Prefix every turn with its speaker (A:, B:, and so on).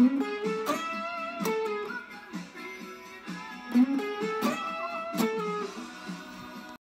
A: Mm-hmm.